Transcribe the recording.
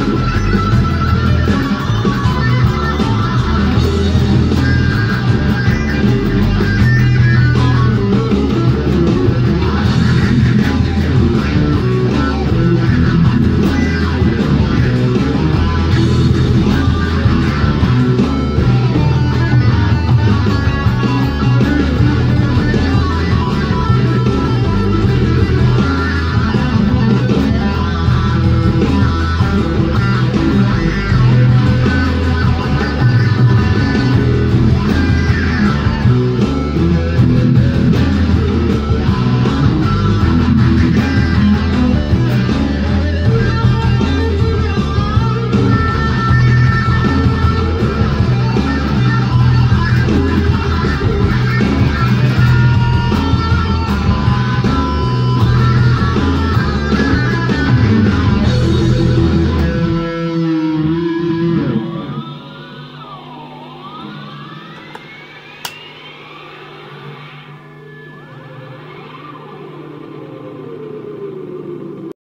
you